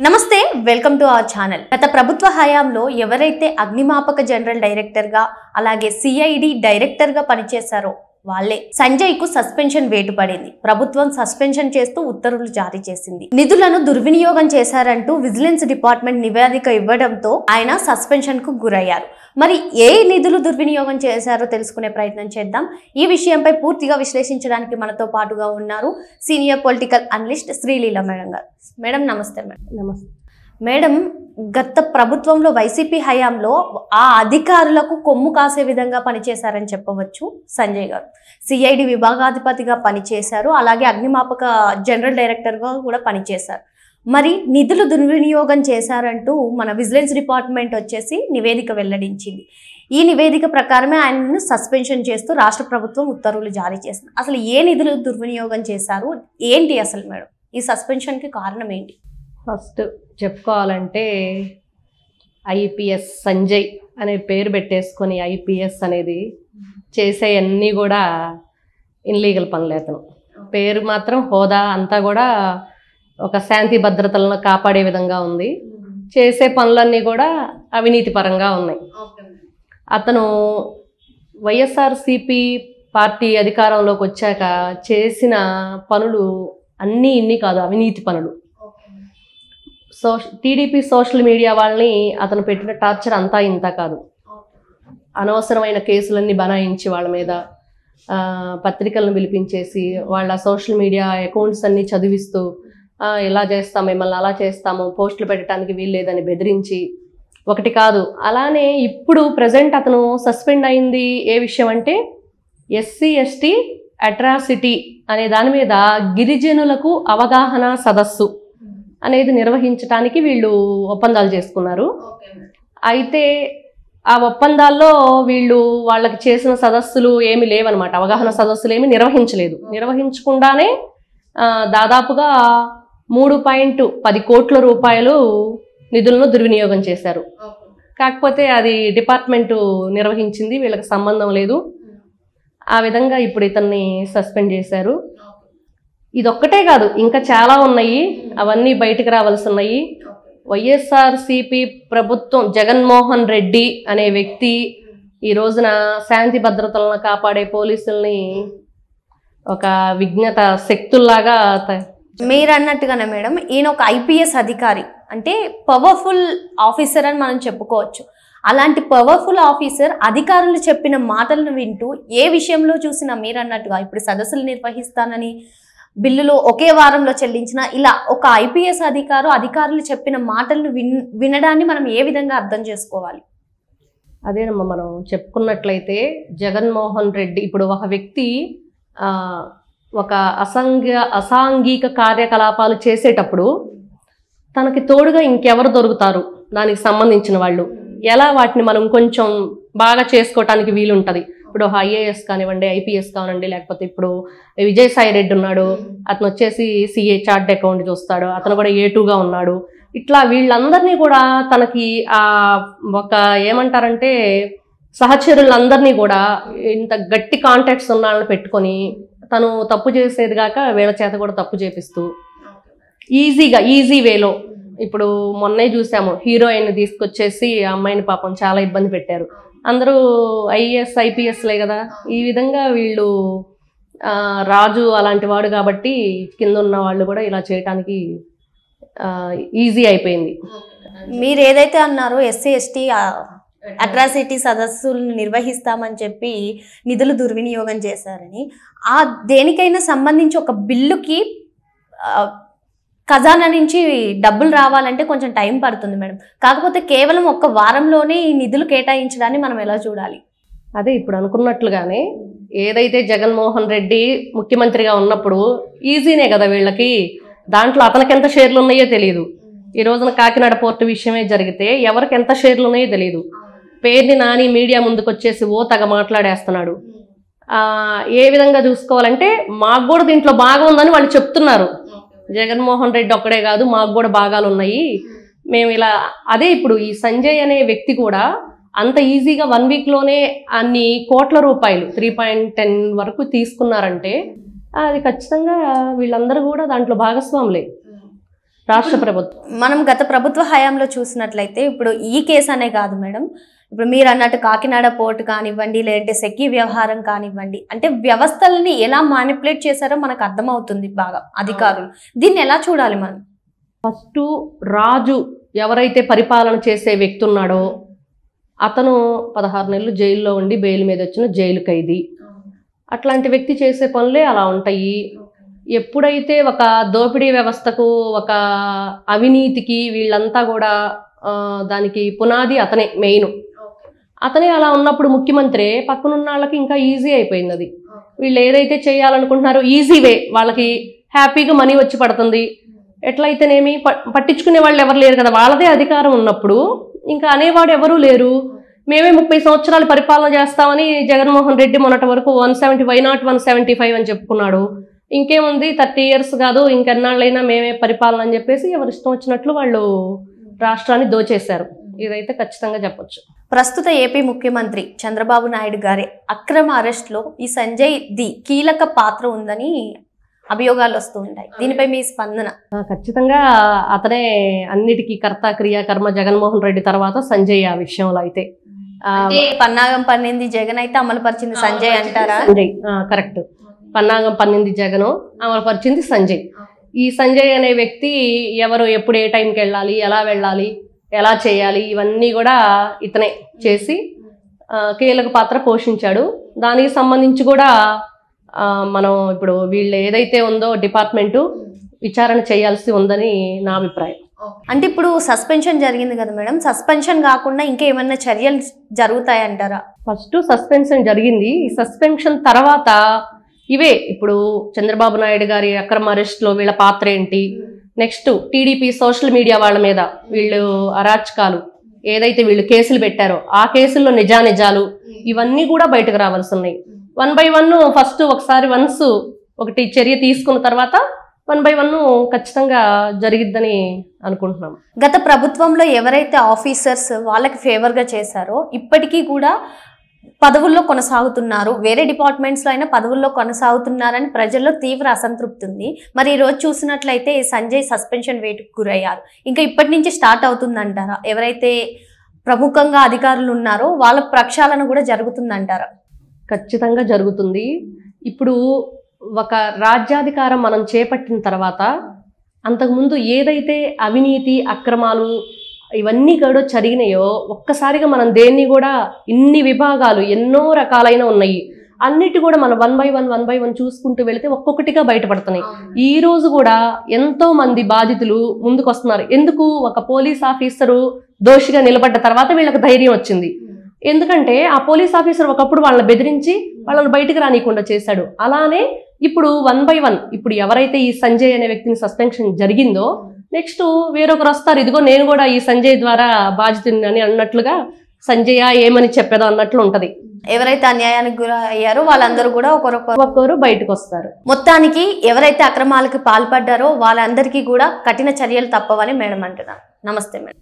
నమస్తే welcome to our channel. గత ప్రభుత్వ హయాంలో ఎవరైతే అగ్నిమాపక జనరల్ డైరెక్టర్గా అలాగే సిఐడి డైరెక్టర్గా పనిచేశారో వాళ్ళే. సంజయ్కు సస్పెన్షన్ వేటు పడింది ప్రభుత్వం సస్పెన్షన్ చేస్తూ ఉత్తర్వులు జారీ చేసింది. నిధులను దుర్వినియోగం చేశారంటూ విజిలెన్స్ డిపార్ట్మెంట్ నివేదిక ఇవ్వడంతో ఆయన సస్పెన్షన్కు గురయ్యారు. మరి ఏ నిధులు దుర్వినియోగం చేశారో తెలుసుకునే ప్రయత్నం చేద్దాం. ఈ విషయంపై పూర్తిగా విశ్లేషించడానికి మనతో పాటుగా ఉన్నారు senior political analyst Sreeleela madam గారు. మేడం నమస్తే మేడం. నమస్తే. మేడం గత ప్రభుత్వంలో వైసీపీ హయాంలో ఆ అధికారులకు కొమ్ము కాసే విధంగా పనిచేశారని చెప్పవచ్చు సంజయ్ గారు. సిఐడి విభాగాధిపతిగా పనిచేశారు అలాగే అగ్నిమాపక జనరల్ డైరెక్టర్గా కూడా పనిచేశారు. మరి నిధులు దుర్వినియోగం చేశారంటూ మన విజిలెన్స్ డిపార్ట్మెంట్ వచ్చేసి నివేదిక వెల్లడించింది. ఈ నివేదిక ప్రకారమే ఆయనను సస్పెన్షన్ చేస్తూ రాష్ట్ర ప్రభుత్వం ఉత్తర్వులు జారీ చేసింది. అసలు ఏ నిధులు దుర్వినియోగం చేశారు? ఏంటి అసలు మేడం? ఈ సస్పెన్షన్కి కారణం ఏంటి? ఫస్ట్ చెప్పుకోవాలంటే ఐపిఎస్ సంజయ్ అనే పేరు పెట్టేసుకొని ఐపీఎస్ అనేది చేసే అన్నీ కూడా ఇన్లీగల్ పనులు అతను. పేరు మాత్రం హోదా అంతా కూడా ఒక శాంతి భద్రతలను కాపాడే విధంగా ఉంది. చేసే పనులన్నీ కూడా అవినీతి పరంగా ఉన్నాయి. అతను వైఎస్ఆర్సిపి పార్టీ అధికారంలోకి వచ్చాక చేసిన పనులు అన్నీ ఇన్ని కాదు అవినీతి పనులు. సోష టీడీపీ సోషల్ మీడియా వాళ్ళని అతను పెట్టిన టార్చర్ అంతా ఇంత కాదు. అనవసరమైన కేసులన్నీ బనాయించి వాళ్ళ మీద పత్రికలను పిలిపించేసి వాళ్ళ సోషల్ మీడియా అకౌంట్స్ అన్నీ చదివిస్తూ ఇలా చేస్తాం మిమ్మల్ని అలా చేస్తాము పోస్టులు పెట్టడానికి వీల్లేదని బెదిరించి ఒకటి కాదు. అలానే ఇప్పుడు ప్రజెంట్ అతను సస్పెండ్ అయింది ఏ విషయం అంటే ఎస్సీ ఎస్టీ అట్రాసిటీ అనే దాని మీద గిరిజనులకు అవగాహన సదస్సు. అనేది నిర్వహించడానికి వీళ్ళు ఒప్పందాలు చేసుకున్నారు. అయితే ఆ ఒప్పందాల్లో వీళ్ళు వాళ్ళకి చేసిన సదస్సులు ఏమి లేవన్నమాట. అవగాహన సదస్సులు ఏమి నిర్వహించలేదు. నిర్వహించకుండానే దాదాపుగా మూడు పాయింట్ పది కోట్ల రూపాయలు నిధులను దుర్వినియోగం చేశారు. కాకపోతే అది డిపార్ట్మెంటు నిర్వహించింది వీళ్ళకి సంబంధం లేదు. ఆ విధంగా ఇప్పుడు ఇతన్ని సస్పెండ్ చేశారు. ఇదొక్కటే కాదు ఇంకా చాలా ఉన్నాయి. అవన్నీ బయటకు రావాల్సి ఉన్నాయి వైఎస్ఆర్సిపి ప్రభుత్వం జగన్మోహన్ రెడ్డి అనే వ్యక్తి ఈ రోజున శాంతి భద్రతలను కాపాడే పోలీసుల్ని ఒక విజ్ఞత శక్తుల్లాగా మీరు అన్నట్టుగానే మేడం ఈయన ఒక ఐపీఎస్ అధికారి. అంటే పవర్ఫుల్ ఆఫీసర్ అని మనం చెప్పుకోవచ్చు. అలాంటి పవర్ఫుల్ ఆఫీసర్ అధికారులు చెప్పిన మాటలను వింటూ ఏ విషయంలో చూసినా మీరు అన్నట్టుగా ఇప్పుడు సదస్సులు నిర్వహిస్తానని బిల్లులు ఒకే వారంలో చెల్లించిన ఇలా ఒక ఐపీఎస్ అధికారు అధికారులు చెప్పిన మాటలను విన్ వినడాన్ని మనం ఏ విధంగా అర్థం చేసుకోవాలి? అదేనమ్మా మనం చెప్పుకున్నట్లయితే జగన్మోహన్ రెడ్డి ఇప్పుడు ఒక వ్యక్తి ఒక అసంఘ అసాంఘిక కార్యకలాపాలు చేసేటప్పుడు తనకి తోడుగా ఇంకెవరు దొరుకుతారు? దానికి సంబంధించిన వాళ్ళు. ఎలా వాటిని మనం కొంచెం బాగా చేసుకోవటానికి వీలుంటుంది? ఇప్పుడు ఐఏఎస్ కానివ్వండి ఐపీఎస్ కానివ్వండి లేకపోతే ఇప్పుడు విజయసాయి రెడ్డి ఉన్నాడు అతను వచ్చేసి సిఏ చార్ట్ అకౌంట్ చూస్తాడు అతను కూడా ఏ టూగా ఉన్నాడు. ఇట్లా వీళ్ళందరినీ కూడా తనకి ఆ ఒక ఏమంటారంటే సహచరులందరినీ కూడా ఇంత గట్టి కాంటాక్ట్స్ ఉన్న వాళ్ళని పెట్టుకొని తను తప్పు చేసేది కాక వీళ్ళ చేత కూడా తప్పు చేపిస్తూ ఈజీగా ఈజీ వేలో ఇప్పుడు మొన్నే చూసాము హీరోయిన్ తీసుకొచ్చేసి ఆ అమ్మాయిని పాపం చాలా ఇబ్బంది పెట్టారు. అందరూ ఐఏఎస్ ఐపీఎస్లే కదా. ఈ విధంగా వీళ్ళు రాజు అలాంటి వాడు కాబట్టి కింద ఉన్న వాళ్ళు కూడా ఇలా చేయటానికి ఈజీ అయిపోయింది. మీరు ఏదైతే అన్నారో ఎస్సీ ఎస్టీ అట్రాసిటీ సదస్సులను నిర్వహిస్తామని చెప్పి నిధులు దుర్వినియోగం చేశారని ఆ దేనికైనా సంబంధించి ఒక బిల్లుకి ఖజానా నుంచి డబ్బులు రావాలంటే కొంచెం టైం పడుతుంది మేడం. కాకపోతే కేవలం ఒక్క వారంలోనే ఈ నిధులు కేటాయించడాన్ని మనం ఎలా చూడాలి? అదే ఇప్పుడు అనుకున్నట్లుగానే ఏదైతే జగన్మోహన్ రెడ్డి ముఖ్యమంత్రిగా ఉన్నప్పుడు ఈజీనే కదా వీళ్ళకి. దాంట్లో అతనికి ఎంత షేర్లు ఉన్నాయో తెలియదు ఈ రోజున కాకినాడ పోర్టు విషయమే జరిగితే ఎవరికి ఎంత షేర్లు ఉన్నాయో తెలియదు పేరుని నాని మీడియా ముందుకు వచ్చేసి ఓ తగ మాట్లాడేస్తున్నాడు. ఏ విధంగా చూసుకోవాలంటే మాకు కూడా దీంట్లో బాగా ఉందని వాళ్ళు చెప్తున్నారు. జగన్మోహన్ రెడ్డి ఒక్కడే కాదు మాకు కూడా భాగాలు ఉన్నాయి. మేము ఇలా అదే ఇప్పుడు ఈ సంజయ్ అనే వ్యక్తి కూడా అంత ఈజీగా వన్ వీక్లోనే అన్ని కోట్ల రూపాయలు త్రీ పాయింట్ టెన్ వరకు తీసుకున్నారంటే అది ఖచ్చితంగా వీళ్ళందరూ కూడా దాంట్లో భాగస్వాములే. రాష్ట్ర ప్రభుత్వం. మనం గత ప్రభుత్వ హయాంలో చూసినట్లయితే ఇప్పుడు ఈ కేసు అనే కాదు మేడం. ఇప్పుడు మీరు అన్నట్టు కాకినాడ పోర్ట్ కానివ్వండి లేదంటే సెక్కి వ్యవహారం కానివ్వండి అంటే వ్యవస్థలని ఎలా మానిపులేట్ చేశారో మనకు అర్థమవుతుంది బాగా అధికారులు. దీన్ని ఎలా చూడాలి మనం? ఫస్ట్ రాజు ఎవరైతే పరిపాలన చేసే వ్యక్తి ఉన్నాడో అతను పదహారు నెలలు జైల్లో ఉండి బెయిల్ మీద వచ్చిన జైలు ఖైదీ. అట్లాంటి వ్యక్తి చేసే పనులే అలా ఉంటాయి. ఎప్పుడైతే ఒక దోపిడీ వ్యవస్థకు ఒక అవినీతికి వీళ్ళంతా కూడా దానికి పునాది అతనే మెయిన్. అతనే అలా ఉన్నప్పుడు ముఖ్యమంత్రి పక్కనున్న వాళ్ళకి ఇంకా ఈజీ అయిపోయింది అది. వీళ్ళు ఏదైతే చేయాలనుకుంటున్నారో ఈజీ వే వాళ్ళకి హ్యాపీగా మనీ వచ్చి పడుతుంది. ఎట్లయితేనేమి ప- పట్టించుకునే వాళ్ళు ఎవరు లేరు కదా వాళ్ళదే అధికారం ఉన్నప్పుడు ఇంకా అనేవాడు ఎవరూ లేరు. మేమే ముప్పై సంవత్సరాలు పరిపాలన చేస్తామని జగన్మోహన్ రెడ్డి మొన్నటి వరకు one seventy why not one seventy five అని చెప్పుకున్నాడు. ఇంకేముంది థర్టీ ఇయర్స్ కాదు ఇంకెన్నాళ్ళైనా మేమే పరిపాలన అని చెప్పేసి ఎవరు ఇష్టం వచ్చినట్లు వాళ్ళు రాష్ట్రాన్ని దోచేశారు. ఇదైతే ఖచ్చితంగా చెప్పొచ్చు. ప్రస్తుత ఏపీ ముఖ్యమంత్రి చంద్రబాబు నాయుడు గారి అక్రమ అరెస్ట్లో ఈ సంజయ్ ది కీలక పాత్ర ఉందని అభియోగాలు వస్తూ ఉంటాయి. దీనిపై మీ స్పందన? ఖచ్చితంగా అతనే అన్నిటికీ కర్త క్రియ కర్మ జగన్మోహన్ రెడ్డి తర్వాత సంజయ్ ఆ విషయంలో అయితే. పన్నాగం పన్నింది జగన్ అయితే అమలు పరిచింది సంజయ్ అంటారా? సంజయ్ కరెక్ట్. పన్నాగం పన్నింది జగను అమలుపరిచింది సంజయ్. ఈ సంజయ్ అనే వ్యక్తి ఎవరు ఎప్పుడు ఏ టైంకి వెళ్ళాలి ఎలా వెళ్ళాలి ఎలా చేయాలి? ఇవన్నీ కూడా ఇతనే చేసి కీలక పాత్ర పోషించాడు. దానికి సంబంధించి కూడా మనం ఇప్పుడు వీళ్ళు ఏదైతే ఉందో డిపార్ట్మెంటు విచారణ చేయాల్సి ఉందని నా అభిప్రాయం. అంటే ఇప్పుడు సస్పెన్షన్ జరిగింది కదా మేడం. సస్పెన్షన్ కాకుండా ఇంకా ఏమైనా చర్యలు జరుగుతాయంటారా? ఫస్ట్ సస్పెన్షన్ జరిగింది. ఈ సస్పెన్షన్ తర్వాత ఇవే. ఇప్పుడు చంద్రబాబు నాయుడు గారి అక్రమ అరెస్ట్లో వీళ్ళ పాత్ర ఏంటి? నెక్స్ట్ టీడీపీ సోషల్ మీడియా వాళ్ళ మీద వీళ్ళు అరాచకాలు ఏదైతే వీళ్ళు కేసులు పెట్టారో ఆ కేసుల్లో నిజానిజాలు ఇవన్నీ కూడా బయటకు రావాల్సి ఉన్నాయి వన్ బై వన్ ఫస్ట్ ఒకసారి వన్స్ ఒకటి చర్య తీసుకున్న తర్వాత వన్ బై వన్ ఖచ్చితంగా జరిగిద్దని అనుకుంటున్నాం. గత ప్రభుత్వంలో ఎవరైతే ఆఫీసర్స్ వాళ్ళకి ఫేవర్గా చేశారో ఇప్పటికీ కూడా పదవుల్లో కొనసాగుతున్నారు. వేరే డిపార్ట్మెంట్స్లో అయినా పదవుల్లో కొనసాగుతున్నారని ప్రజల్లో తీవ్ర అసంతృప్తి ఉంది మరి ఈరోజు రోజు చూసినట్లయితే సంజయ్ సస్పెన్షన్ వేటుకు గురయ్యారు. ఇంకా ఇప్పటి నుంచి స్టార్ట్ అవుతుందంటారా? ఎవరైతే ప్రముఖంగా అధికారులు ఉన్నారో వాళ్ళ ప్రక్షాళన కూడా జరుగుతుందంటారా? ఖచ్చితంగా జరుగుతుంది. ఇప్పుడు ఒక రాజ్యాధికారం మనం చేపట్టిన తర్వాత అంతకుముందు ఏదైతే అవినీతి అక్రమాలు ఇవన్నీ కూడా జరిగినాయో ఒక్కసారిగా మనం దేన్ని కూడా ఇన్ని విభాగాలు ఎన్నో రకాలైన ఉన్నాయి అన్నిటి కూడా మనం one by one one by one చూసుకుంటూ వెళితే ఒక్కొక్కటిగా బయటపడుతున్నాయి. ఈ రోజు కూడా ఎంతో మంది బాధితులు ముందుకు వస్తున్నారు. ఎందుకు? ఒక పోలీస్ ఆఫీసరు దోషిగా నిలబడ్డ తర్వాత వీళ్ళకి ధైర్యం వచ్చింది. ఎందుకంటే ఆ పోలీస్ ఆఫీసర్ ఒకప్పుడు వాళ్ళని బెదిరించి వాళ్ళని బయటకు రానియకుండా చేశాడు. అలానే ఇప్పుడు వన్ బై వన్ ఇప్పుడు ఎవరైతే ఈ సంజయ్ అనే వ్యక్తిని సస్పెన్షన్ జరిగిందో నెక్స్ట్ వేరొకరు వస్తారు. ఇదిగో నేను కూడా ఈ సంజయ్ ద్వారా బాధితుని అని అన్నట్లుగా సంజయ్ ఏమని చెప్పేదో అన్నట్లు ఉంటది. ఎవరైతే అన్యాయానికి గురి అయ్యారో వాళ్ళందరూ కూడా ఒకరొకరు ఒక్కొక్కరు బయటకు వస్తారు. మొత్తానికి ఎవరైతే అక్రమాలకు పాల్పడ్డారో వాళ్ళందరికీ కూడా కఠిన చర్యలు తప్పవని మేడం అంటున్నారు. నమస్తే మేడం.